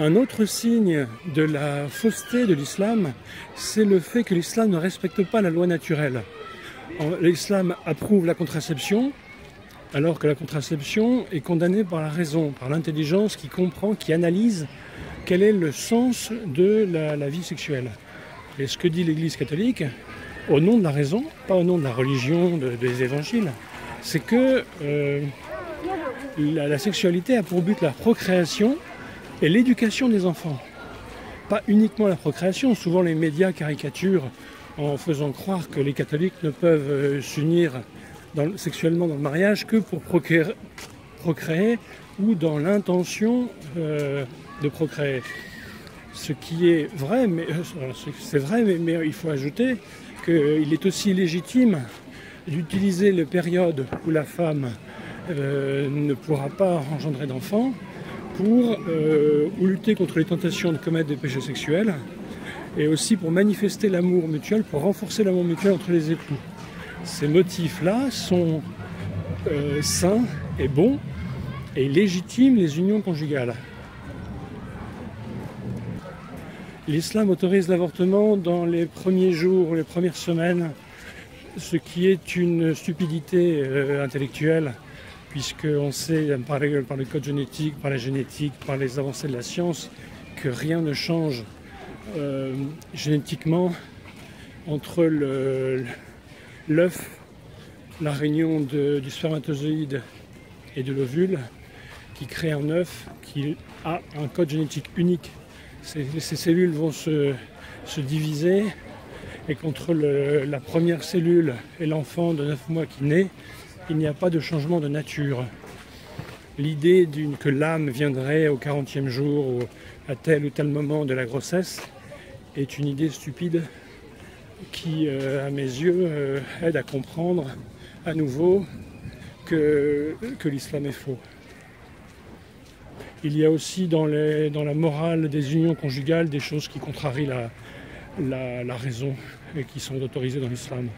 Un autre signe de la fausseté de l'islam, c'est le fait que l'islam ne respecte pas la loi naturelle. L'islam approuve la contraception, alors que la contraception est condamnée par la raison, par l'intelligence qui comprend, qui analyse quel est le sens de la, vie sexuelle. Et ce que dit l'Église catholique, au nom de la raison, pas au nom de la religion, des évangiles, c'est que euh, la, sexualité a pour but la procréation et l'éducation des enfants. Pas uniquement la procréation, souvent les médias caricaturent en faisant croire que les catholiques ne peuvent euh, s'unir sexuellement dans le mariage que pour procréer, ou dans l'intention euh, de procréer. Ce qui est vrai, mais euh, c'est vrai, mais, il faut ajouter qu'il est aussi légitime d'utiliser les périodes où la femme ne pourra pas engendrer d'enfants pour ou lutter contre les tentations de commettre des péchés sexuels et aussi pour manifester l'amour mutuel, pour renforcer l'amour mutuel entre les époux ces motifs-là sont euh, sains et bons et légitimes les unions conjugales. L'islam autorise l'avortement dans les premiers jours, les premières semaines, ce qui est une stupidité euh, intellectuelle, puisqu'on sait par, le code génétique, par la génétique, par les avancées de la science, que rien ne change euh, génétiquement entre l'œuf, la réunion du spermatozoïde et de l'ovule, qui crée un œuf qui a un code génétique unique. Ces, cellules vont se, diviser et qu'entre la première cellule et l'enfant de 9 mois qui naît, il n'y a pas de changement de nature. L'idée que l'âme viendrait au 40e jour ou à tel ou tel moment de la grossesse est une idée stupide qui, euh, à mes yeux, euh, aide à comprendre à nouveau que, l'islam est faux. Il y a aussi dans, la morale des unions conjugales des choses qui contrarient la raison et qui sont autorisées dans l'islam.